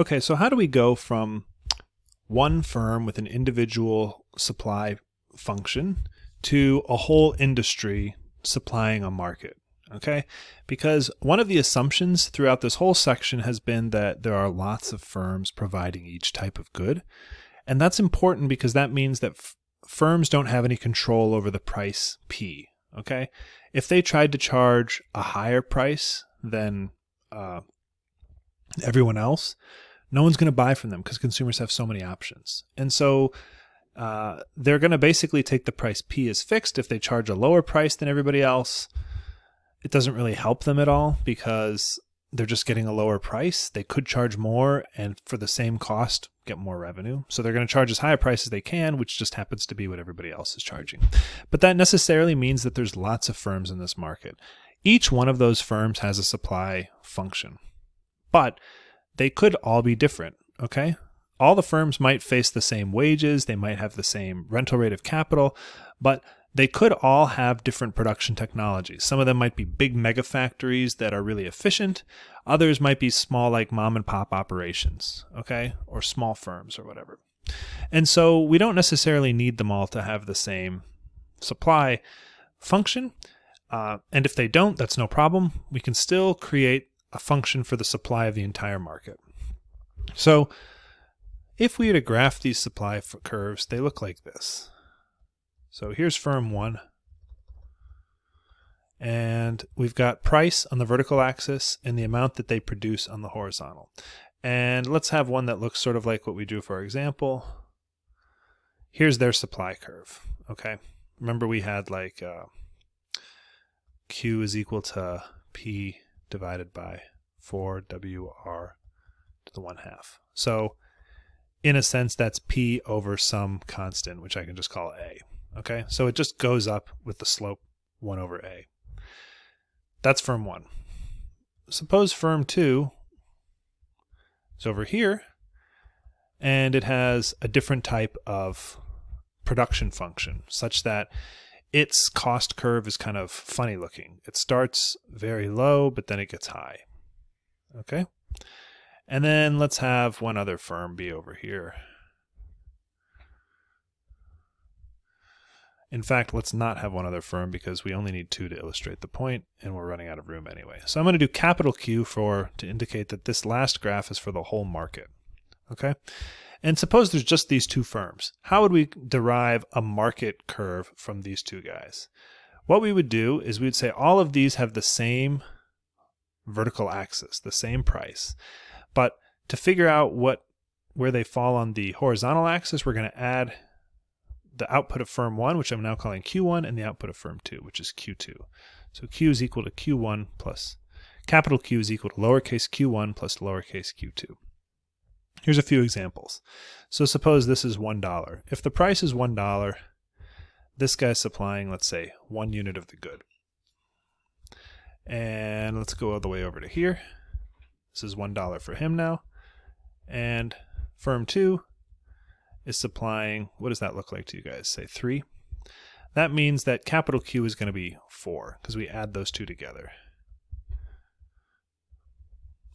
Okay, so how do we go from one firm with an individual supply function to a whole industry supplying a market? Okay, because one of the assumptions throughout this whole section has been that there are lots of firms providing each type of good. And that's important because that means that firms don't have any control over the price P. Okay, if they tried to charge a higher price than uh, everyone else, no one's going to buy from them because consumers have so many options. And so uh, they're going to basically take the price P as fixed. If they charge a lower price than everybody else, it doesn't really help them at all because they're just getting a lower price. They could charge more and for the same cost get more revenue. So they're going to charge as high a price as they can, which just happens to be what everybody else is charging. But that necessarily means that there's lots of firms in this market. Each one of those firms has a supply function. But they could all be different, okay? All the firms might face the same wages, they might have the same rental rate of capital, but they could all have different production technologies. Some of them might be big mega factories that are really efficient. Others might be small, like mom and pop operations, okay? Or small firms or whatever. And so we don't necessarily need them all to have the same supply function. Uh, and if they don't, that's no problem. We can still create a function for the supply of the entire market. So if we were to graph these supply curves, they look like this. So here's firm one. And we've got price on the vertical axis and the amount that they produce on the horizontal. And let's have one that looks sort of like what we drew for our example. Here's their supply curve. Okay. Remember we had like uh, Q is equal to P divided by 4WR to the 1 half. So in a sense, that's P over some constant, which I can just call A. Okay, so it just goes up with the slope 1 over A. That's firm 1. Suppose firm 2 is over here, and it has a different type of production function, such that its cost curve is kind of funny looking. It starts very low, but then it gets high. Okay. And then let's have one other firm be over here. In fact, let's not have one other firm because we only need two to illustrate the point and we're running out of room anyway. So I'm going to do capital Q for to indicate that this last graph is for the whole market. Okay. And suppose there's just these two firms. How would we derive a market curve from these two guys? What we would do is we'd say all of these have the same vertical axis, the same price. But to figure out what where they fall on the horizontal axis, we're going to add the output of firm 1, which I'm now calling Q1, and the output of firm 2, which is Q2. So Q is equal to Q1 plus capital Q is equal to lowercase q1 plus lowercase q2. Here's a few examples. So suppose this is $1. If the price is $1, this guy's supplying, let's say, one unit of the good. And let's go all the way over to here. This is $1 for him now. And firm 2 is supplying, what does that look like to you guys? Say 3. That means that capital Q is going to be 4 because we add those two together.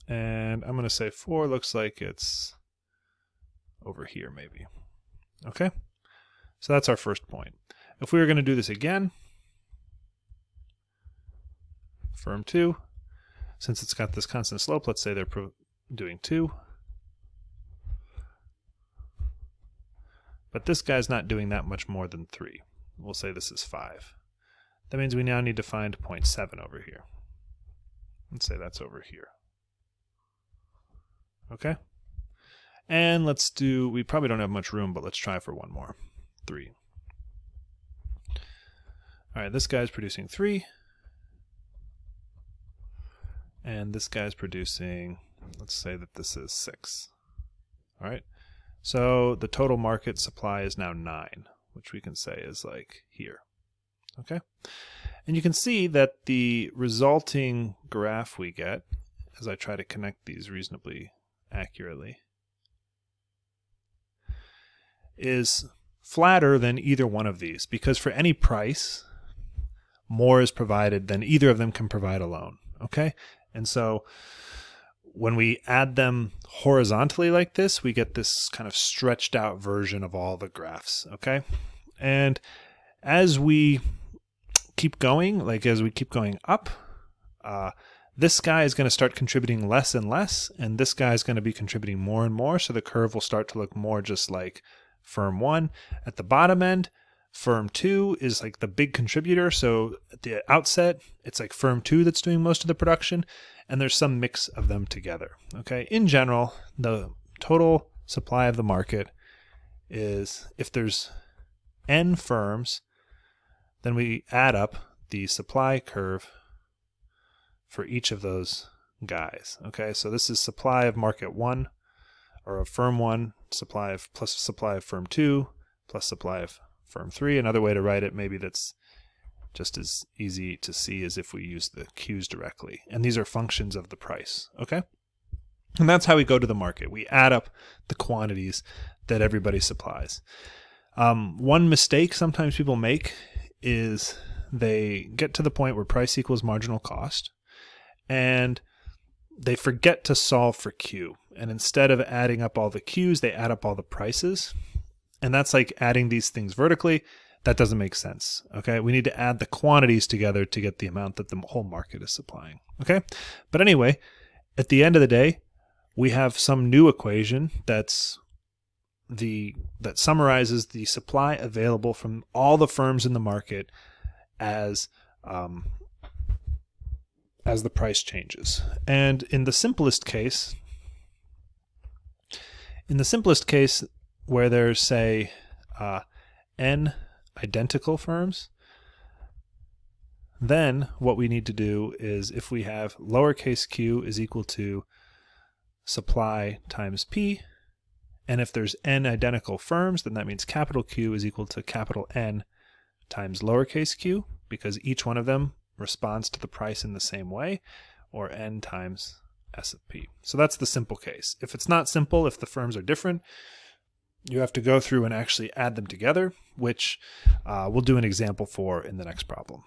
And I'm going to say 4 looks like it's over here maybe. Okay? So that's our first point. If we were going to do this again, firm 2, since it's got this constant slope, let's say they're doing 2. But this guy's not doing that much more than 3. We'll say this is 5. That means we now need to find 0.7 over here. Let's say that's over here. Okay? And let's do, we probably don't have much room, but let's try for one more. 3. All right, this guy's producing 3. And this guy's producing, let's say that this is 6. All right. So the total market supply is now 9, which we can say is like here. Okay. And you can see that the resulting graph we get, as I try to connect these reasonably accurately, is flatter than either one of these because for any price, more is provided than either of them can provide alone. Okay? And so when we add them horizontally like this, we get this kind of stretched out version of all the graphs, okay? And as we keep going, like as we keep going up, uh, this guy is going to start contributing less and less, and this guy is going to be contributing more and more. So the curve will start to look more just like firm one. At the bottom end, firm two is like the big contributor. So at the outset, it's like firm two that's doing most of the production, and there's some mix of them together. Okay. In general, the total supply of the market is if there's n firms, then we add up the supply curve for each of those guys. Okay, so this is supply of market one or of firm one, supply of plus supply of firm two, plus supply of firm three. Another way to write it, maybe that's just as easy to see as if we use the Q's directly. And these are functions of the price. Okay? And that's how we go to the market. We add up the quantities that everybody supplies. Um, one mistake sometimes people make is they get to the point where price equals marginal cost and they forget to solve for Q. And instead of adding up all the Qs, they add up all the prices. And that's like adding these things vertically. That doesn't make sense. Okay. We need to add the quantities together to get the amount that the whole market is supplying. Okay. But anyway, at the end of the day, we have some new equation that's the that summarizes the supply available from all the firms in the market as um, as the price changes. And in the simplest case, in the simplest case where there's say uh, n identical firms, then what we need to do is if we have lowercase q is equal to supply times p, and if there's n identical firms, then that means capital Q is equal to capital N times lowercase q, because each one of them responds to the price in the same way, or n times S of P. So that's the simple case. If it's not simple, if the firms are different, you have to go through and actually add them together, which uh, we'll do an example for in the next problem.